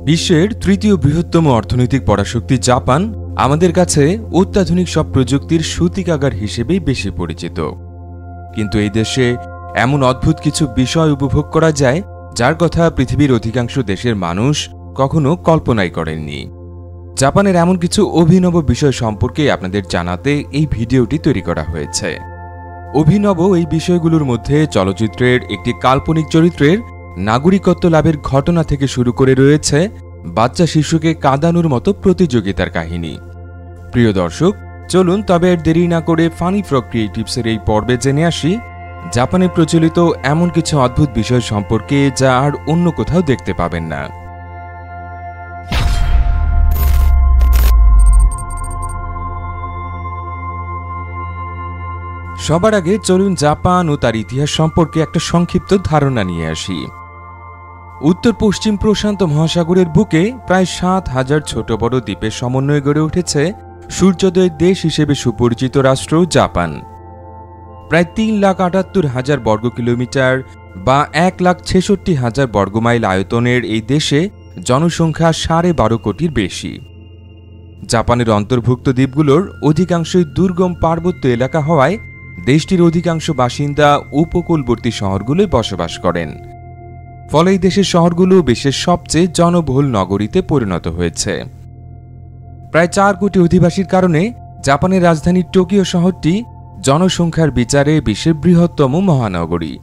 বিশ্বের তৃতীয় বৃহত্তম অর্থনৈতিক পরাশক্তি জাপান আমাদের কাছে অত্যাধুনিক সব প্রযুক্তির সূতিকাগার হিসেবেই বেশি পরিচিত। কিন্তু এই দেশে এমন অদ্ভুত কিছু বিষয় উপভোগ করা যায়, যার কথা পৃথিবীর অধিকাংশ দেশের মানুষ কখনো কল্পনাই করেননি। জাপানের এমন কিছু অভিনব বিষয় সম্পর্কে আপনাদের জানাতে এই ভিডিওটি তৈরি করা হয়েছে। অভিনব এই বিষয়গুলোর মধ্যে চলচ্চিত্রের একটি কাল্পনিক চরিত্রের নাগরিকত্ব লাভের ঘটনা থেকে শুরু করে রয়েছে বাচ্চা শিশুকে কাঁদানোর মতো প্রতিযোগিতার কাহিনী। প্রিয় দর্শক, চলুন তবে আর দেরি না করে ফানি ফ্রক ক্রিয়েটিভসের এই পর্বে জেনে আসি। জাপানে প্রচলিত এমন কিছু অদ্ভুত বিষয় সম্পর্কে যা আর অন্য কোথাও দেখতে পাবেন না। সবার আগে চলুন জাপান ও তার ইতিহাস সম্পর্কে একটা সংক্ষিপ্ত ধারণা নিয়ে আসি। উত্তর পশ্চিম প্রশান্ত মহাসাগরের বুকে প্রায় সাত হাজার ছোট বড় দ্বীপের সমন্বয়ে গড়ে উঠেছে সূর্যোদয়ের দেশ হিসেবে সুপরিচিত রাষ্ট্র জাপান। প্রায় তিন লাখ আটাত্তর হাজার বর্গ কিলোমিটার বা এক লাখ ছেষট্টি হাজার বর্গমাইল আয়তনের এই দেশে জনসংখ্যা সাড়ে বারো কোটির বেশি। জাপানের অন্তর্ভুক্ত দ্বীপগুলোর অধিকাংশই দুর্গম পার্বত্য এলাকা হওয়ায় দেশটির অধিকাংশ বাসিন্দা উপকূলবর্তী শহরগুলোয় বসবাস করেন। ফলে এই দেশের শহরগুলো বিশ্বের সবচেয়ে জনবহুল নগরীতে পরিণত হয়েছে। প্রায় চার কোটি অধিবাসীর কারণে জাপানের রাজধানী টোকিও শহরটি জনসংখ্যার বিচারে বিশ্বের বৃহত্তম মহানগরী।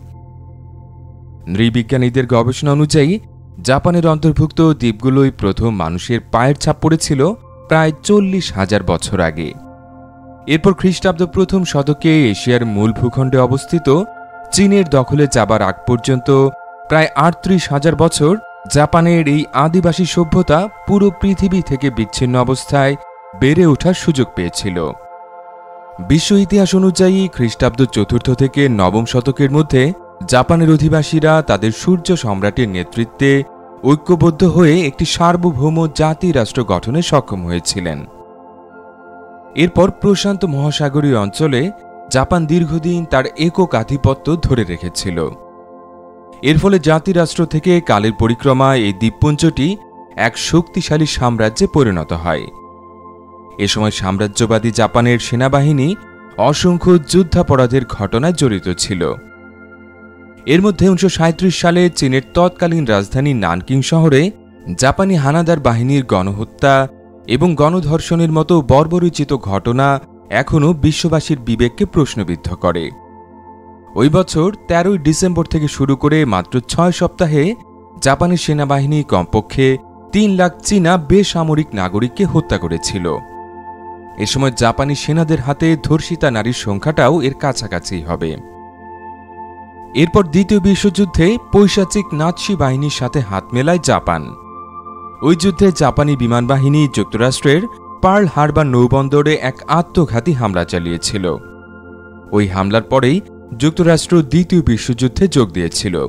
নৃবিজ্ঞানীদের গবেষণা অনুযায়ী, জাপানের অন্তর্ভুক্ত দ্বীপগুলোই প্রথম মানুষের পায়ের ছাপ পড়েছিল প্রায় চল্লিশ হাজার বছর আগে। এরপর খ্রিস্টাব্দ প্রথম শতকে এশিয়ার মূল ভূখণ্ডে অবস্থিত চীনের দখলে যাবার আগ পর্যন্ত প্রায় আটত্রিশ হাজার বছর জাপানের এই আদিবাসী সভ্যতা পুরো পৃথিবী থেকে বিচ্ছিন্ন অবস্থায় বেড়ে ওঠার সুযোগ পেয়েছিল। বিশ্ব ইতিহাস অনুযায়ী খ্রিস্টাব্দ চতুর্থ থেকে নবম শতকের মধ্যে জাপানের অধিবাসীরা তাদের সূর্য সম্রাটের নেতৃত্বে ঐক্যবদ্ধ হয়ে একটি সার্বভৌম জাতি রাষ্ট্র গঠনে সক্ষম হয়েছিলেন। এরপর প্রশান্ত মহাসাগরীয় অঞ্চলে জাপান দীর্ঘদিন তার একক আধিপত্য ধরে রেখেছিল। এর ফলে জাতিরাষ্ট্র থেকে কালের পরিক্রমা এই দ্বীপপুঞ্জটি এক শক্তিশালী সাম্রাজ্যে পরিণত হয়। এ সময় সাম্রাজ্যবাদী জাপানের সেনাবাহিনী অসংখ্য যুদ্ধাপরাধের ঘটনায় জড়িত ছিল। এর মধ্যে উনিশশো সাঁইত্রিশ সালে চীনের তৎকালীন রাজধানী নানকিং শহরে জাপানি হানাদার বাহিনীর গণহত্যা এবং গণধর্ষণের মতো বর্বরচিত ঘটনা এখনও বিশ্ববাসীর বিবেককে প্রশ্নবিদ্ধ করে। ওই বছর তেরোই ডিসেম্বর থেকে শুরু করে মাত্র ছয় সপ্তাহে জাপানি সেনাবাহিনী কমপক্ষে তিন লাখ চীনা বেসামরিক নাগরিককে হত্যা করেছিল। এ সময় জাপানি সেনাদের হাতে ধর্ষিতা নারীর সংখ্যাটাও এর কাছাকাছি হবে। এরপর দ্বিতীয় বিশ্বযুদ্ধে পৈশাচিক নাৎসি বাহিনীর সাথে হাত মেলায় জাপান। ওই যুদ্ধে জাপানি বিমান বাহিনী যুক্তরাষ্ট্রের পার্ল হারবার নৌবন্দরে এক আত্মঘাতী হামলা চালিয়েছিল। ওই হামলার পরেই যুক্তরাষ্ট্র দ্বিতীয় বিশ্বযুদ্ধে যোগ দিয়েছিল।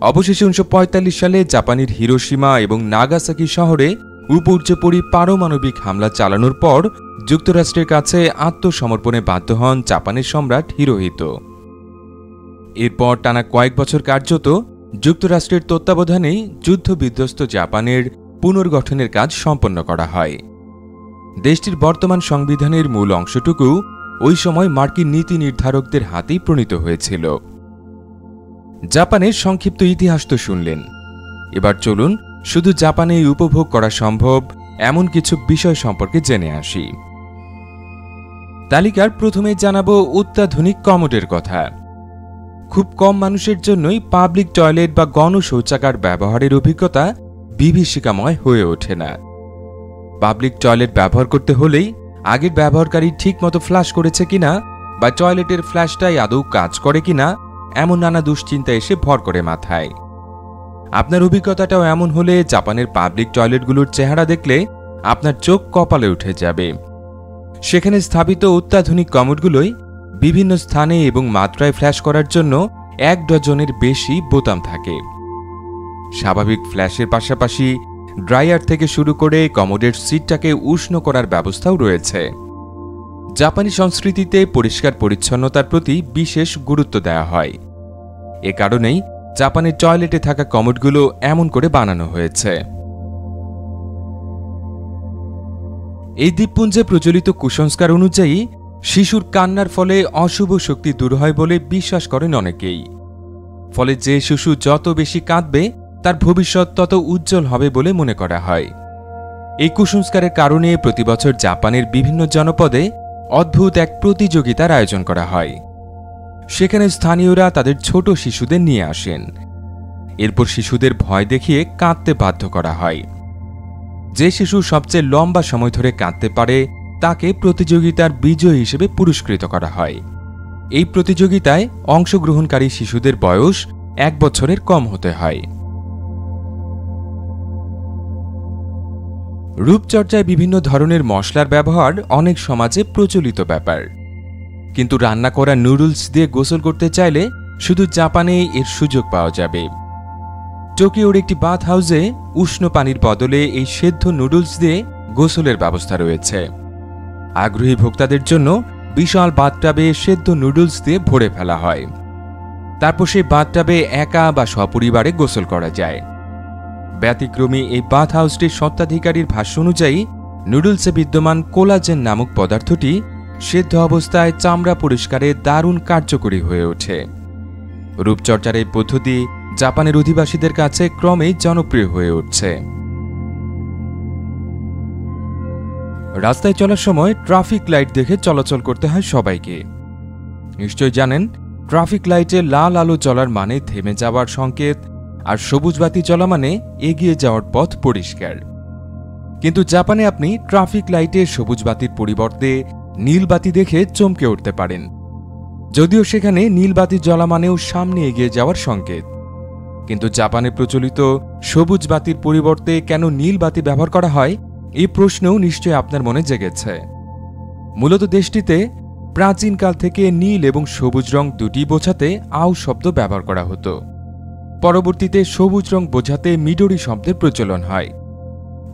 অবশেষে উনিশশো সালে জাপানের হিরোসীমা এবং নাগাসাকি শহরে উপর্যপরি পারমাণবিক হামলা চালানোর পর যুক্তরাষ্ট্রের কাছে আত্মসমর্পণে বাধ্য হন জাপানের সম্রাট হিরোহিত। এরপর টানা কয়েক বছর কার্যত যুক্তরাষ্ট্রের তত্ত্বাবধানেই যুদ্ধবিধ্বস্ত জাপানের পুনর্গঠনের কাজ সম্পন্ন করা হয়। দেশটির বর্তমান সংবিধানের মূল অংশটুকু ওই সময় মার্কিন নীতি নির্ধারকদের হাতেই প্রণীত হয়েছিল। জাপানের সংক্ষিপ্ত ইতিহাস তো শুনলেন। এবার চলুন শুধু জাপানে উপভোগ করা সম্ভব, এমন কিছু বিষয় সম্পর্কে জেনে আসি। তালিকার প্রথমে জানাব অত্যাধুনিক কমোডের কথা। খুব কম মানুষের জন্যই পাবলিক টয়লেট বা গণ শৌচাগার ব্যবহারের অভিজ্ঞতা বিভীষিকাময় হয়ে ওঠে না। পাবলিক টয়লেট ব্যবহার করতে হলেই আগের ব্যবহারকারী ঠিকমতো ফ্ল্যাশ করেছে কিনা বা টয়লেটের ফ্ল্যাশটাই আদৌ কাজ করে কিনা, এমন নানা দুশ্চিন্তা এসে ভর করে মাথায়। আপনার অভিজ্ঞতাটাও এমন হলে জাপানের পাবলিক টয়লেটগুলোর চেহারা দেখলে আপনার চোখ কপালে উঠে যাবে। সেখানে স্থাপিত অত্যাধুনিক কমোডগুলোই বিভিন্ন স্থানে এবং মাত্রায় ফ্ল্যাশ করার জন্য এক ডজনের বেশি বোতাম থাকে। স্বাভাবিক ফ্ল্যাশের পাশাপাশি ড্রায়ার থেকে শুরু করে কমোডের সিটটাকে উষ্ণ করার ব্যবস্থাও রয়েছে। জাপানি সংস্কৃতিতে পরিষ্কার পরিচ্ছন্নতার প্রতি বিশেষ গুরুত্ব দেওয়া হয়। এ কারণেই জাপানের টয়লেটে থাকা কমোডগুলো এমন করে বানানো হয়েছে। এই দ্বীপপুঞ্জে প্রচলিত কুসংস্কার অনুযায়ী, শিশুর কান্নার ফলে অশুভ শক্তি দূর হয় বলে বিশ্বাস করেন অনেকেই। ফলে যে শিশু যত বেশি কাঁদবে তার ভবিষ্যৎ তত উজ্জ্বল হবে বলে মনে করা হয়। এই কুসংস্কারের কারণে প্রতিবছর জাপানের বিভিন্ন জনপদে অদ্ভুত এক প্রতিযোগিতার আয়োজন করা হয়। সেখানে স্থানীয়রা তাদের ছোট শিশুদের নিয়ে আসেন। এরপর শিশুদের ভয় দেখিয়ে কাঁদতে বাধ্য করা হয়। যে শিশু সবচেয়ে লম্বা সময় ধরে কাঁদতে পারে, তাকে প্রতিযোগিতার বিজয়ী হিসেবে পুরস্কৃত করা হয়। এই প্রতিযোগিতায় অংশগ্রহণকারী শিশুদের বয়স এক বছরের কম হতে হয়। রূপচর্চায় বিভিন্ন ধরনের মশলার ব্যবহার অনেক সমাজে প্রচলিত ব্যাপার। কিন্তু রান্না করা নুডলস দিয়ে গোসল করতে চাইলে শুধু জাপানে এর সুযোগ পাওয়া যাবে। টোকিওর একটি বাথ হাউসে উষ্ণ পানির বদলে এই সেদ্ধ নুডলস দিয়ে গোসলের ব্যবস্থা রয়েছে। আগ্রহী ভোক্তাদের জন্য বিশাল বাথটাবে সেদ্ধ নুডলস দিয়ে ভরে ফেলা হয়। তারপর সেই বাথটাবে একা বা সপরিবারে গোসল করা যায়। ব্যতিক্রমী এই বাথ হাউসটির সত্ত্বাধিকারীর ভাষ্য অনুযায়ী, নুডলসে বিদ্যমান কোলাজেন নামক পদার্থটি সেদ্ধ অবস্থায় চামড়া পরিষ্কারে দারুণ কার্যকরী হয়ে ওঠে। রূপচর্চার এই পদ্ধতি জাপানের অধিবাসীদের কাছে ক্রমেই জনপ্রিয় হয়ে উঠছে। রাস্তায় চলার সময় ট্রাফিক লাইট দেখে চলাচল করতে হয় সবাইকে। নিশ্চয় জানেন, ট্রাফিক লাইটে লাল আলো জ্বলার মানে থেমে যাওয়ার সংকেত আর সবুজ বাতি জ্বলা মানে এগিয়ে যাওয়ার পথ পরিষ্কার। কিন্তু জাপানে আপনি ট্রাফিক লাইটে সবুজ বাতির পরিবর্তে নীল বাতি দেখে চমকে উঠতে পারেন। যদিও সেখানে নীল বাতি জ্বলা মানেও সামনে এগিয়ে যাওয়ার সংকেত। কিন্তু জাপানে প্রচলিত সবুজ বাতির পরিবর্তে কেন নীল বাতি ব্যবহার করা হয়, এই প্রশ্নও নিশ্চয় আপনার মনে জেগেছে। মূলত দেশটিতে প্রাচীনকাল থেকে নীল এবং সবুজ রং দুটি বোঝাতে আউ শব্দ ব্যবহার করা হতো। পরবর্তীতে সবুজ রং বোঝাতে মিডোরি শব্দের প্রচলন হয়।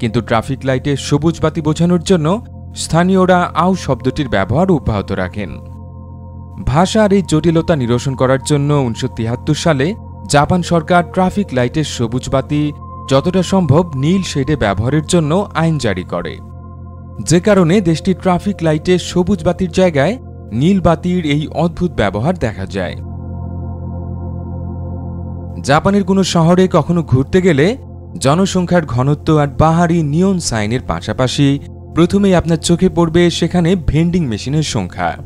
কিন্তু ট্রাফিক লাইটে সবুজ বাতি বোঝানোর জন্য স্থানীয়রা আউ শব্দটির ব্যবহার অব্যাহত রাখেন। ভাষার এই জটিলতা নিরসন করার জন্য উনিশশো তিয়াত্তর সালে জাপান সরকার ট্রাফিক লাইটের সবুজ বাতি যতটা সম্ভব নীল শেডে ব্যবহারের জন্য আইন জারি করে। যে কারণে দেশটি ট্রাফিক লাইটে সবুজ বাতির জায়গায় নীল বাতির এই অদ্ভুত ব্যবহার দেখা যায়। জাপানের কোনো শহরে কখনো ঘুরতে গেলে জনসংখ্যার ঘনত্ব আর বাহারি নিয়ন সাইনের পাশাপাশি প্রথমেই আপনার চোখে পড়বে সেখানে ভেন্ডিং মেশিনের সংখ্যা।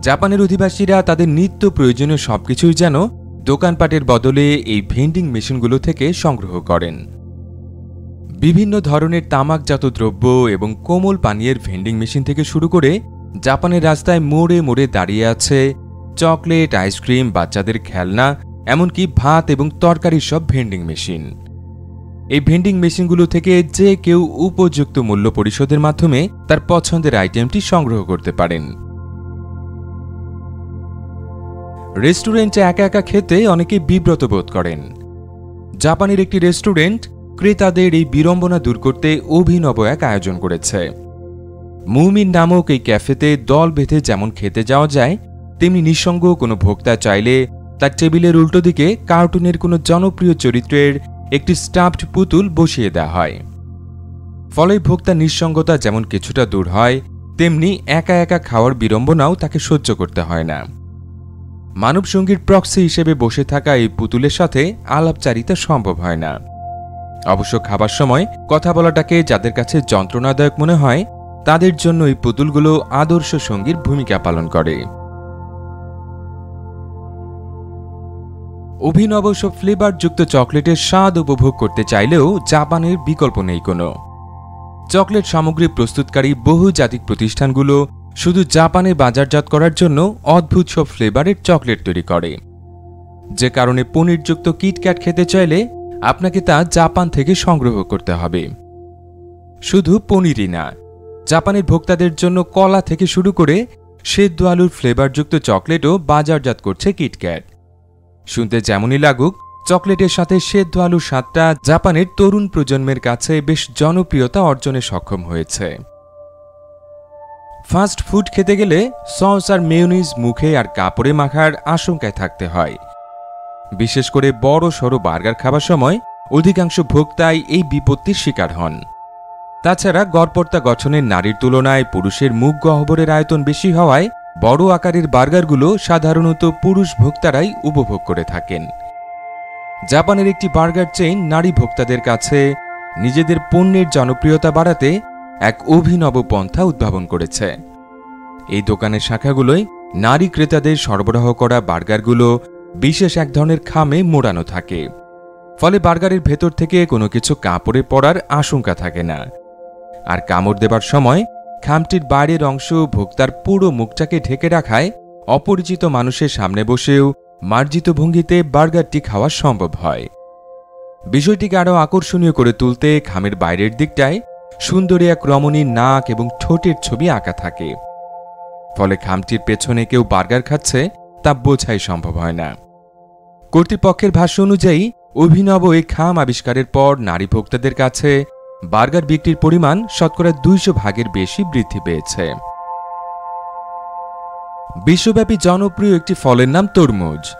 জাপানের অধিবাসীরা তাদের নিত্য প্রয়োজনীয় সবকিছুই যেন দোকানপাটের বদলে এই ভেন্ডিং মেশিনগুলো থেকে সংগ্রহ করেন। বিভিন্ন ধরনের তামাকজাত দ্রব্য এবং কোমল পানীয়ের ভেন্ডিং মেশিন থেকে শুরু করে জাপানের রাস্তায় মোড়ে মোড়ে দাঁড়িয়ে আছে চকলেট, আইসক্রিম, বাচ্চাদের খেলনা এমনকি ভাত এবং তরকারির সব ভেন্ডিং মেশিন। এই ভেন্ডিং মেশিনগুলো থেকে যে কেউ উপযুক্ত মূল্য পরিশোধের মাধ্যমে তার পছন্দের আইটেমটি সংগ্রহ করতে পারেন। রেস্টুরেন্টে একা একা খেতে অনেকে বিব্রত বোধ করেন। জাপানের একটি রেস্টুরেন্ট ক্রেতাদের এই বিড়ম্বনা দূর করতে অভিনব এক আয়োজন করেছে। মুমিন নামক এই ক্যাফেতে দল বেঁধে যেমন খেতে যাওয়া যায়, তেমনি নিঃসঙ্গ কোনো ভোক্তা চাইলে তার টেবিলের উল্টো দিকে কার্টুনের কোনো জনপ্রিয় চরিত্রের একটি স্টাফড পুতুল বসিয়ে দেওয়া হয়। ফলে ভোক্তা নিঃসঙ্গতা যেমন কিছুটা দূর হয়, তেমনি একা একা খাওয়ার বিড়ম্বনাও তাকে সহ্য করতে হয় না। মানবসঙ্গীর প্রক্সি হিসেবে বসে থাকা এই পুতুলের সাথে আলাপচারিতা সম্ভব হয় না। অবশ্য খাবার সময় কথা বলাটাকে যাদের কাছে যন্ত্রণাদায়ক মনে হয়, তাদের জন্য এই পুতুলগুলো আদর্শ সঙ্গীর ভূমিকা পালন করে। অভিনব সব ফ্লেভারযুক্ত চকলেটের স্বাদ উপভোগ করতে চাইলেও জাপানের বিকল্প নেই কোনো। চকলেট সামগ্রী প্রস্তুতকারী বহুজাতিক প্রতিষ্ঠানগুলো শুধু জাপানে বাজারজাত করার জন্য অদ্ভুত সব ফ্লেভারের চকলেট তৈরি করে। যে কারণে পনিরযুক্ত কিটক্যাট খেতে চাইলে আপনাকে তা জাপান থেকে সংগ্রহ করতে হবে। শুধু পনিরই না, জাপানের ভোক্তাদের জন্য কলা থেকে শুরু করে সেদ্ধ আলুর ফ্লেভারযুক্ত চকলেটও বাজারজাত করছে কিটক্যাট শুনতে যেমনই লাগুক, চকলেটের সাথে সেদ্ধ আলুর স্বাদটা জাপানের তরুণ প্রজন্মের কাছে বেশ জনপ্রিয়তা অর্জনে সক্ষম হয়েছে। ফাস্ট ফুড খেতে গেলে সস আর মেয়নিজ মুখে আর কাপড়ে মাখার আশঙ্কায় থাকতে হয়। বিশেষ করে বড় সড়ো বার্গার খাবার সময় অধিকাংশ ভোক্তাই এই বিপত্তির শিকার হন। তাছাড়া গড়পর্তা গঠনের নারীর তুলনায় পুরুষের মুখ গহ্বরের আয়তন বেশি হওয়ায় বড় আকারের বার্গারগুলো সাধারণত পুরুষ ভোক্তারাই উপভোগ করে থাকেন। জাপানের একটি বার্গার চেইন নারী ভোক্তাদের কাছে নিজেদের পণ্যের জনপ্রিয়তা বাড়াতে এক অভিনব পন্থা উদ্ভাবন করেছে। এই দোকানের শাখাগুলোয় নারী ক্রেতাদের সরবরাহ করা বার্গারগুলো বিশেষ এক ধরনের খামে মোড়ানো থাকে। ফলে বার্গারের ভেতর থেকে কোনো কিছু কাপড়ে পড়ার আশঙ্কা থাকে না। আর কামড় দেবার সময় খামটির বাইরের অংশ ভোক্তার পুরো মুখটাকে ঢেকে রাখায় অপরিচিত মানুষের সামনে বসেও মার্জিত ভঙ্গিতে বার্গারটি খাওয়া সম্ভব হয়। বিষয়টিকে আরও আকর্ষণীয় করে তুলতে খামের বাইরের দিকটায় সুন্দরী এক রমণীর নাক এবং ঠোঁটের ছবি আঁকা থাকে। ফলে খামটির পেছনে কেউ বার্গার খাচ্ছে তা বোঝাই সম্ভব হয় না। কর্তৃপক্ষের ভাষ্য অনুযায়ী অভিনব এই খাম আবিষ্কারের পর নারী ভোক্তাদের কাছে বার্গার বিক্রির পরিমাণ শতকরা দুইশো ভাগের বেশি বৃদ্ধি পেয়েছে। বিশ্বব্যাপী জনপ্রিয় একটি ফলের নাম তরমুজ।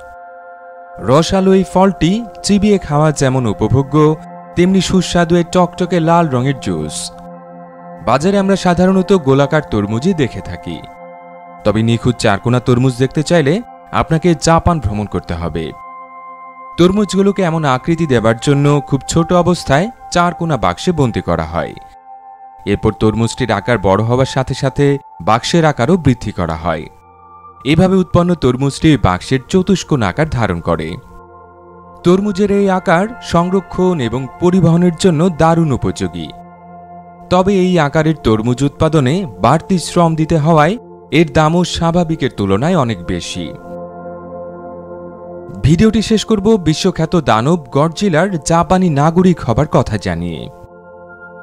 রসালো এই ফলটি চিবিয়ে খাওয়া যেমন উপভোগ্য, তেমনি সুস্বাদু এই টকটকে লাল রঙের জুস। বাজারে আমরা সাধারণত গোলাকার তরমুজই দেখে থাকি। তবে নিখুঁত চারকোনা তরমুজ দেখতে চাইলে আপনাকে জাপান ভ্রমণ করতে হবে। তরমুজগুলোকে এমন আকৃতি দেবার জন্য খুব ছোট অবস্থায় চারকোনা বাক্সে বন্দি করা হয়। এরপর তরমুজটির আকার বড় হওয়ার সাথে সাথে বাক্সের আকারও বৃদ্ধি করা হয়। এভাবে উৎপন্ন তরমুজটি বাক্সের চতুষ্কোণ আকার ধারণ করে। তরমুজের এই আকার সংরক্ষণ এবং পরিবহনের জন্য দারুণ উপযোগী। তবে এই আকারের তরমুজ উৎপাদনে বাড়তি শ্রম দিতে হওয়ায় এর দামও স্বাভাবিকের তুলনায় অনেক বেশি। ভিডিওটি শেষ করব বিশ্বখ্যাত দানব গডজিলার জাপানি নাগরিক হবার কথা জানিয়ে।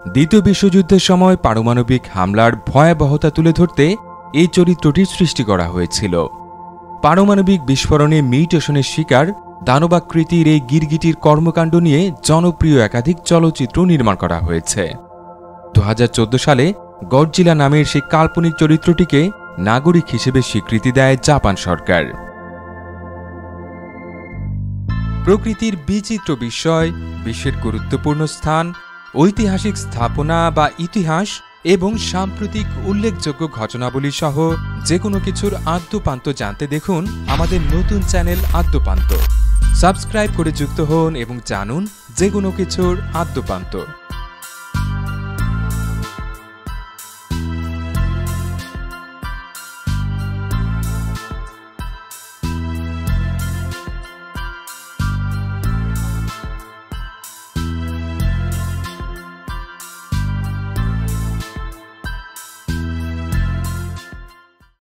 দ্বিতীয় বিশ্বযুদ্ধের সময় পারমাণবিক হামলার ভয়াবহতা তুলে ধরতে এই চরিত্রটির সৃষ্টি করা হয়েছিল। পারমাণবিক বিস্ফোরণে মিউটেশনের শিকার দানবাকৃতির এই গিরগিটির কর্মকাণ্ড নিয়ে জনপ্রিয় একাধিক চলচ্চিত্র নির্মাণ করা হয়েছে। দু হাজার চোদ্দ সালে গডজিলা নামের সেই কাল্পনিক চরিত্রটিকে নাগরিক হিসেবে স্বীকৃতি দেয় জাপান সরকার। প্রকৃতির বিচিত্র বিষয় বিশ্বের গুরুত্বপূর্ণ স্থান, ঐতিহাসিক স্থাপনা বা ইতিহাস এবং সাম্প্রতিক উল্লেখযোগ্য ঘটনাবলী সহ যে কোনো কিছুর আদ্যপান্ত জানতে দেখুন আমাদের নতুন চ্যানেল আদ্যপান্ত। সাবস্ক্রাইব করে যুক্ত হন এবং জানুন যে কোনো কিছুর আদ্যপান্ত।